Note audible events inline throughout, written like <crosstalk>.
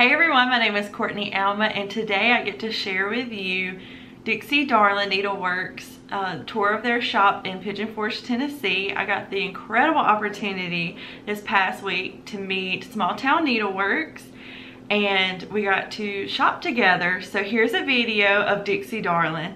Hey everyone, my name is Courtney Alma and today I get to share with you Dixie Darlin Needleworks uh, tour of their shop in Pigeon Forge, Tennessee. I got the incredible opportunity this past week to meet Small Town Needleworks and we got to shop together. So here's a video of Dixie Darlin.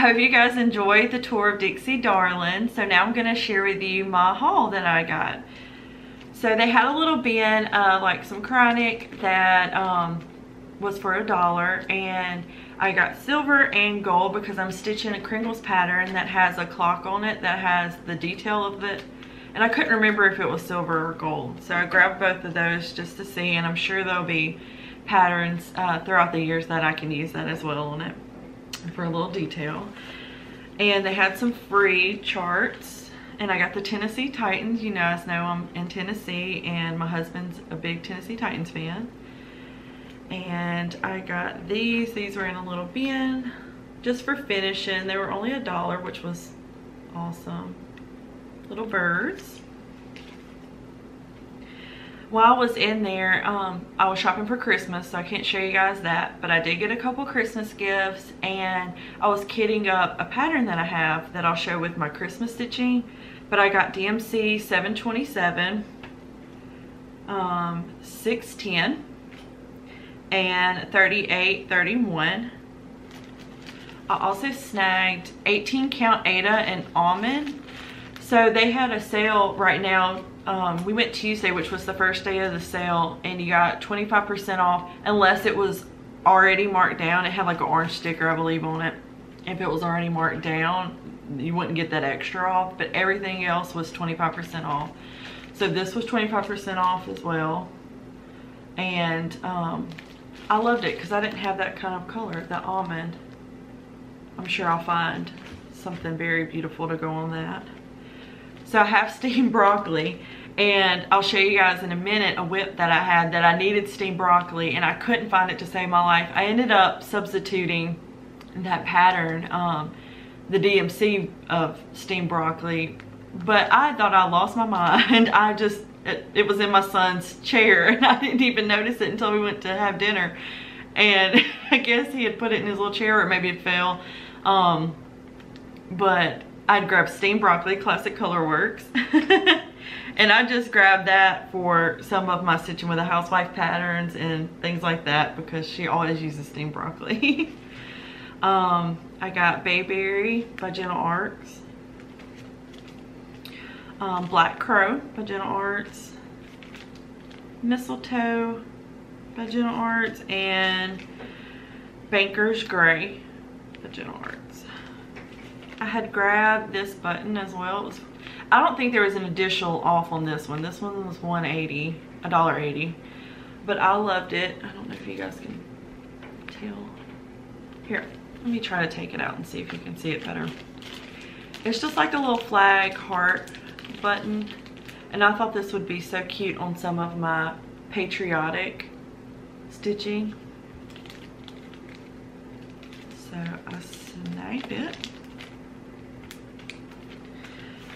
I hope you guys enjoyed the tour of Dixie Darlin. So now I'm gonna share with you my haul that I got. So they had a little bin of like some Kreinik that um, was for a dollar and I got silver and gold because I'm stitching a Kringles pattern that has a clock on it that has the detail of it. And I couldn't remember if it was silver or gold. So I grabbed both of those just to see and I'm sure there'll be patterns uh, throughout the years that I can use that as well on it for a little detail. And they had some free charts. And I got the Tennessee Titans. You guys know I'm in Tennessee and my husband's a big Tennessee Titans fan. And I got these. These were in a little bin just for finishing. They were only a dollar which was awesome. Little birds while I was in there um, I was shopping for Christmas so I can't show you guys that but I did get a couple Christmas gifts and I was kitting up a pattern that I have that I'll show with my Christmas stitching but I got DMC 727 um, 610 and 38 31 I also snagged 18 count Aida and almond. So they had a sale right now um, we went Tuesday which was the first day of the sale and you got 25% off unless it was already marked down it had like an orange sticker I believe on it if it was already marked down you wouldn't get that extra off but everything else was 25% off so this was 25% off as well and um, I loved it because I didn't have that kind of color, the almond. I'm sure I'll find something very beautiful to go on that. So I have <laughs> steamed broccoli and I'll show you guys in a minute a whip that I had that I needed steamed broccoli and I couldn't find it to save my life. I ended up substituting that pattern, um, the DMC of steamed broccoli, but I thought I lost my <laughs> mind. I just it, it was in my son's chair <laughs> and I didn't even notice it until we went to have dinner. And I guess he had put it in his little chair or maybe it fell. Um, but I'd grabbed steamed broccoli, Classic Color Works. <laughs> and I just grabbed that for some of my Stitching with a Housewife patterns and things like that because she always uses steamed broccoli. <laughs> um, I got Bayberry by Gentle Arts um, Black Crow by Gentle Arts, Mistletoe by Gentle Arts, and Banker's Gray by Gentle Arts. I had grabbed this button as well. Was, I don't think there was an additional off on this one. This one was 180 $1.80. But I loved it. I don't know if you guys can tell. Here, let me try to take it out and see if you can see it better. It's just like a little flag heart button. And I thought this would be so cute on some of my patriotic stitching. So I snagged it.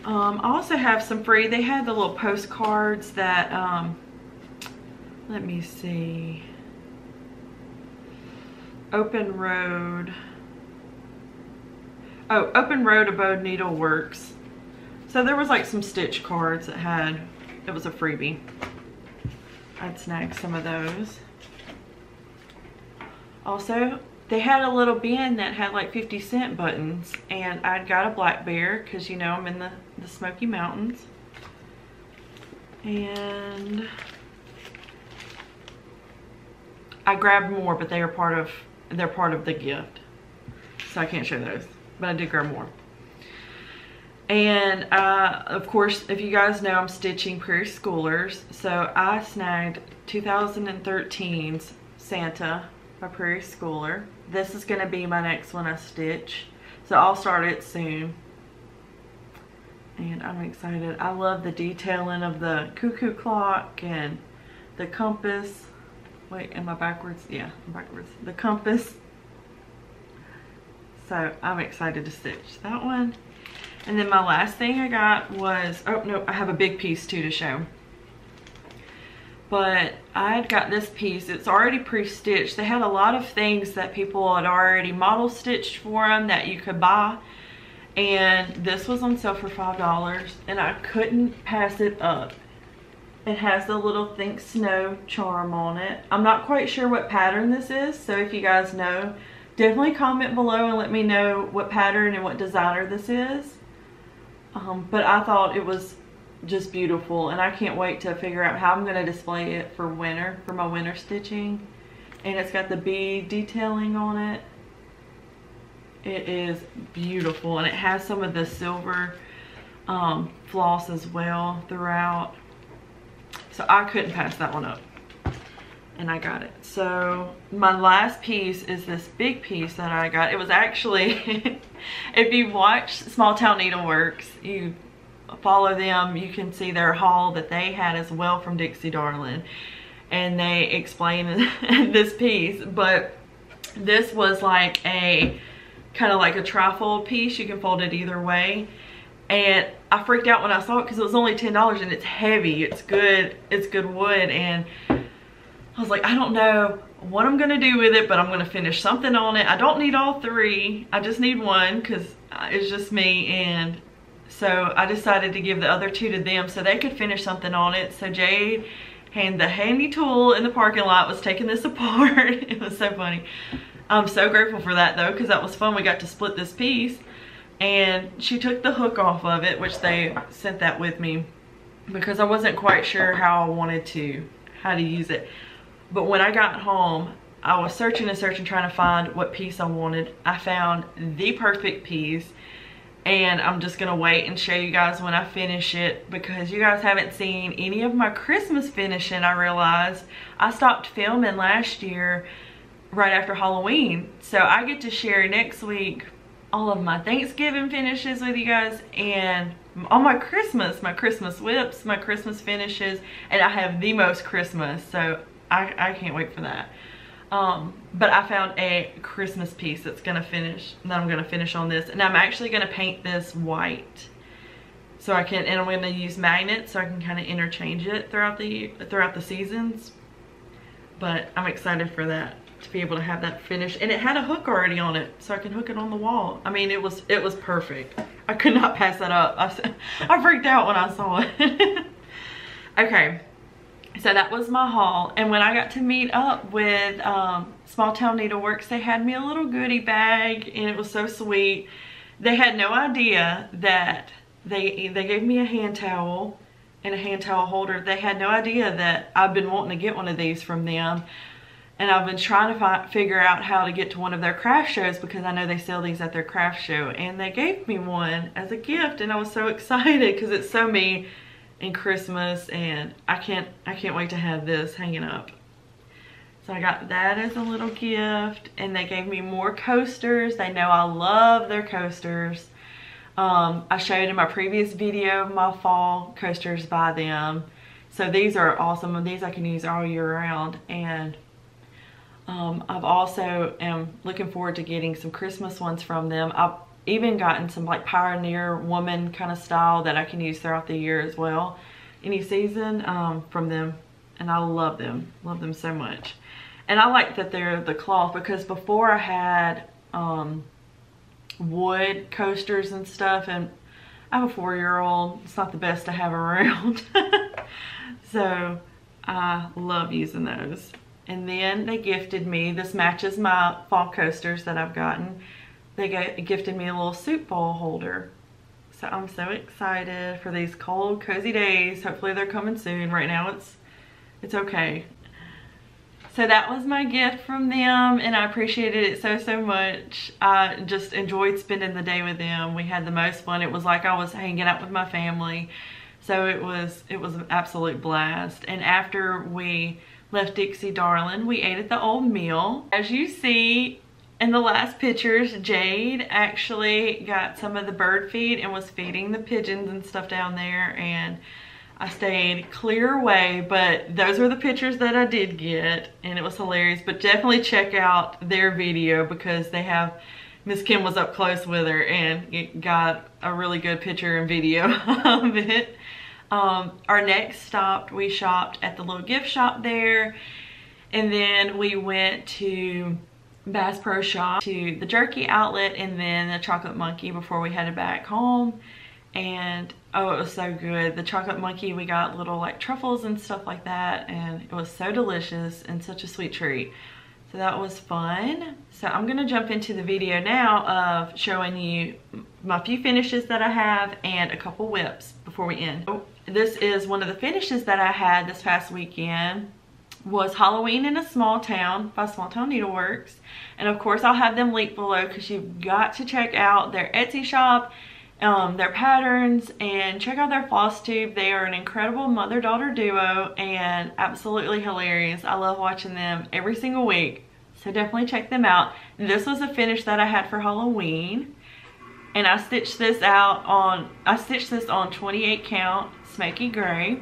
Um, I also have some free, they had the little postcards that, um, let me see, Open Road, oh, Open Road Abode Needle Works so there was like some stitch cards that had, it was a freebie. I'd snag some of those. Also, they had a little bin that had like 50 cent buttons and I'd got a black bear because you know I'm in the, the Smoky Mountains. And I grabbed more, but they are part of, they're part of the gift. So I can't show those, but I did grab more. And uh, of course, if you guys know, I'm stitching Prairie Schoolers. So I snagged 2013's Santa by Prairie Schooler. This is gonna be my next one I stitch. So I'll start it soon. And I'm excited. I love the detailing of the cuckoo clock and the compass. Wait, am I backwards? Yeah, I'm backwards. The compass. So I'm excited to stitch that one. And then my last thing I got was, oh no, I have a big piece too to show. But I had got this piece, it's already pre-stitched. They had a lot of things that people had already model stitched for them that you could buy. And this was on sale for $5 and I couldn't pass it up. It has the little Think Snow charm on it. I'm not quite sure what pattern this is, so if you guys know, definitely comment below and let me know what pattern and what designer this is. Um, but I thought it was just beautiful and I can't wait to figure out how I'm going to display it for winter, for my winter stitching. And it's got the bead detailing on it. It is beautiful and it has some of the silver um, floss as well throughout. So I couldn't pass that one up and I got it. So my last piece is this big piece that I got. It was actually, <laughs> if you watch Small Town Needleworks, you follow them, you can see their haul that they had as well from Dixie Darlin. And they explain <laughs> this piece, but this was like a, kind of like a trifold piece. You can fold it either way. And I freaked out when I saw it because it was only $10 and it's heavy. It's good, it's good wood. And I was like, I don't know what I'm gonna do with it, but I'm gonna finish something on it. I don't need all three. I just need one because uh, it's just me. And so I decided to give the other two to them so they could finish something on it. So Jade and the handy tool in the parking lot was taking this <laughs> apart. it was so funny. I'm so grateful for that though because that was fun. We got to split this piece and she took the hook off of it which they sent that with me because I wasn't quite sure how I wanted to, how to use it. But when I got home, I was searching and searching trying to find what piece I wanted. I found the perfect piece and I'm just gonna wait and show you guys when I finish it because you guys haven't seen any of my Christmas finishing I realized. I stopped filming last year right after Halloween so I get to share next week all of my Thanksgiving finishes with you guys and all my Christmas, my Christmas whips, my Christmas finishes and I have the most Christmas so I, I can't wait for that. Um, but I found a Christmas piece that's gonna finish, that I'm gonna finish on this. And I'm actually gonna paint this white. So I can, and I'm gonna use magnets so I can kind of interchange it throughout the, throughout the seasons. But I'm excited for that, to be able to have that finished. And it had a hook already on it, so I can hook it on the wall. I mean, it was, it was perfect. I could not pass that up. I, <laughs> I freaked out when I saw it. <laughs> okay, so that was my haul. And when I got to meet up with um, Small Town Needleworks they had me a little goodie bag and it was so sweet. They had no idea that they they gave me a hand towel and a hand towel holder. They had no idea that I've been wanting to get one of these from them. And I've been trying to figure out how to get to one of their craft shows because I know they sell these at their craft show. And they gave me one as a gift and I was so <laughs> excited because it's so me and Christmas and I can't I can't wait to have this hanging up. So I got that as a little gift and they gave me more coasters. They know I love their coasters. Um, I showed in my previous video my fall coasters by them. So these are awesome these I can use all year round and um, I've also am looking forward to getting some Christmas ones from them. I've even gotten some like pioneer woman kind of style that I can use throughout the year as well. Any season um, from them. And I love them. Love them so much. And I like that they're the cloth because before I had um, wood coasters and stuff and I have a four-year-old. It's not the best to have around. <laughs> so I love using those. And then they gifted me, this matches my fall coasters that I've gotten they gifted me a little soup bowl holder. So I'm so excited for these cold, cozy days. Hopefully they're coming soon. Right now it's it's okay. So that was my gift from them and I appreciated it so, so much. I just enjoyed spending the day with them. We had the most fun. It was like I was hanging out with my family. So it was, it was an absolute blast. And after we left Dixie Darlin, we ate at the old mill. As you see, in the last pictures, Jade actually got some of the bird feed and was feeding the pigeons and stuff down there and I stayed clear away, but those were the pictures that I did get and it was hilarious. But definitely check out their video because they have, Miss Kim was up close with her and got a really good picture and video <laughs> of it. Um, our next stop, we shopped at the little gift shop there and then we went to Bass Pro Shop to the jerky outlet and then the chocolate monkey before we headed back home and oh it was so good the chocolate monkey we got little like truffles and stuff like that and it was so delicious and such a sweet treat So that was fun. So I'm gonna jump into the video now of showing you my few finishes that I have and a couple whips before we end. Oh, this is one of the finishes that I had this past weekend was Halloween in a Small Town by Small Town Needleworks. And of course I'll have them linked below because you've got to check out their Etsy shop, um, their patterns, and check out their floss tube. They are an incredible mother-daughter duo and absolutely hilarious. I love watching them every single week. So definitely check them out. This was a finish that I had for Halloween. And I stitched this out on, I stitched this on 28 count smoky gray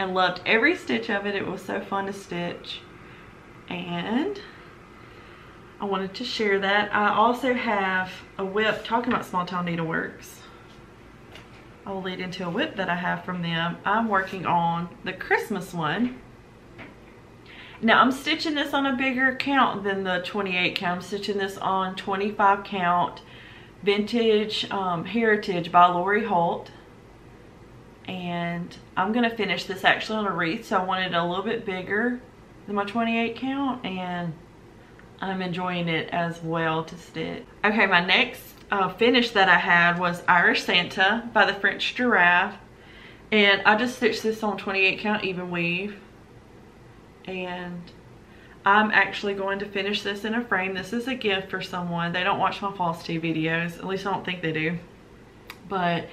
and loved every stitch of it. It was so fun to stitch. And I wanted to share that. I also have a whip, talking about Small Town Needleworks. I will lead into a whip that I have from them. I'm working on the Christmas one. Now I'm stitching this on a bigger count than the 28 count. I'm stitching this on 25 count Vintage um, Heritage by Lori Holt and I'm gonna finish this actually on a wreath so I wanted a little bit bigger than my 28 count and I'm enjoying it as well to stitch. Okay, my next uh, finish that I had was Irish Santa by the French Giraffe and I just stitched this on 28 count even weave and I'm actually going to finish this in a frame. This is a gift for someone. They don't watch my Flosstube videos, at least I don't think they do. But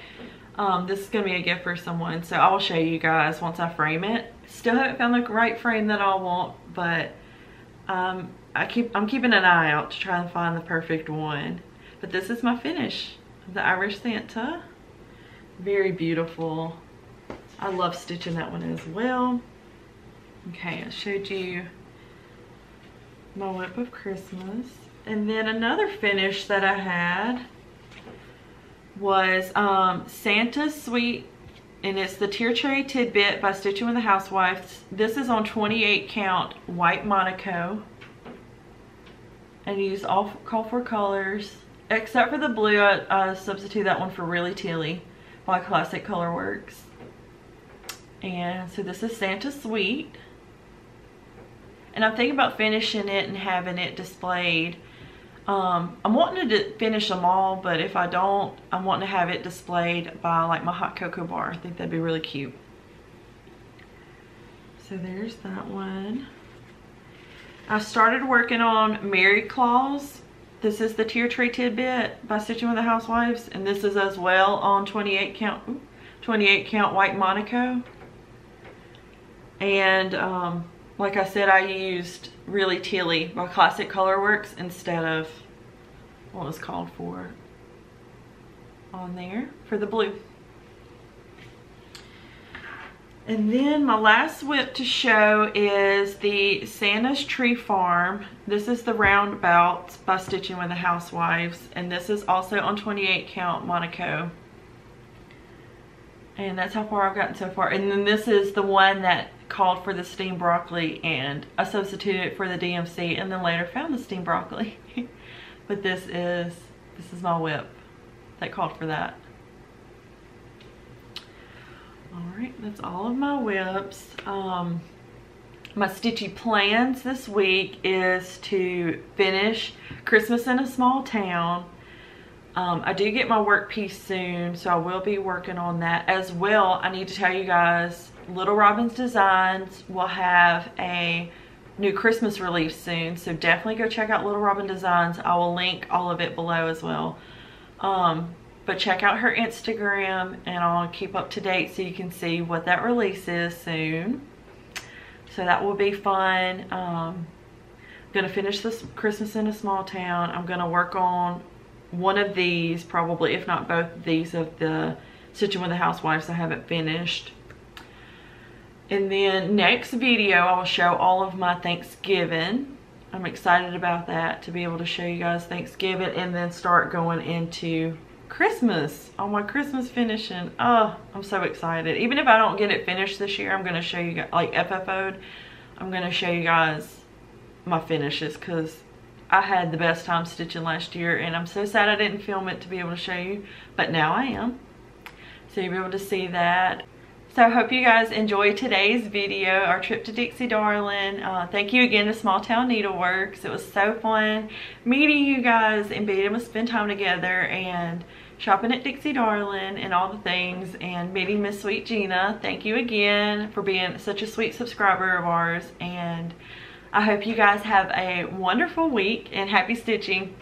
um, this is to be a gift for someone, so I will show you guys once I frame it. Still haven't found the right frame that I want, but um, I keep, I'm keeping an eye out to try and find the perfect one. But this is my finish the Irish Santa. Very beautiful. I love stitching that one as well. Okay, I showed you my Whip of Christmas. And then another finish that I had was um, Santa's Sweet, and it's the Tier Tray Tidbit by Stitching with the Housewives. This is on 28 count white Monaco. And use all call for colors. Except for the blue, I, I substitute that one for Really Tealy by Classic Color Works. And so this is Santa Sweet. And I'm thinking about finishing it and having it displayed um, I'm wanting to finish them all, but if I don't, I'm wanting to have it displayed by like my hot cocoa bar. I think that'd be really cute. So there's that one. I started working on Mary Claus. This is the Tier Tray Tidbit by Stitching with the Housewives. And this is as well on 28 count, 28 count white Monaco. And um, like I said, I used Really Tealy by Classic Colorworks instead of what was called for on there for the blue. And then my last whip to show is the Santa's Tree Farm. This is the Roundabouts by Stitching with the Housewives. And this is also on 28 count Monaco. And that's how far I've gotten so far. And then this is the one that called for the steamed broccoli and I substituted it for the DMC and then later found the steamed broccoli. <laughs> but this is, this is my whip that called for that. Alright, that's all of my whips. Um, my stitchy plans this week is to finish Christmas in a Small Town. Um, I do get my work piece soon, so I will be working on that as well. I need to tell you guys Little Robin's Designs will have a new Christmas release soon. So definitely go check out Little Robin Designs. I will link all of it below as well. Um, but check out her Instagram and I'll keep up to date so you can see what that release is soon. So that will be fun. Um, I'm going to finish this Christmas in a Small Town. I'm going to work on one of these probably, if not both of these of the Stitching with the Housewives I haven't finished. And then next video, I will show all of my Thanksgiving. I'm excited about that, to be able to show you guys Thanksgiving and then start going into Christmas, all my Christmas finishing. Oh, I'm so excited. Even if I don't get it finished this year, I'm going to show you guys, like FFO'd, I'm going to show you guys my finishes because I had the best time stitching last year and I'm so sad I didn't film it to be able to show you, but now I am. So you'll be able to see that. So I hope you guys enjoyed today's video, our trip to Dixie Darlin. Uh, thank you again to Small Town Needleworks. It was so fun meeting you guys and being able to spend time together and shopping at Dixie Darlin and all the things and meeting Miss Sweet Gina. Thank you again for being such a sweet subscriber of ours and I hope you guys have a wonderful week and happy stitching.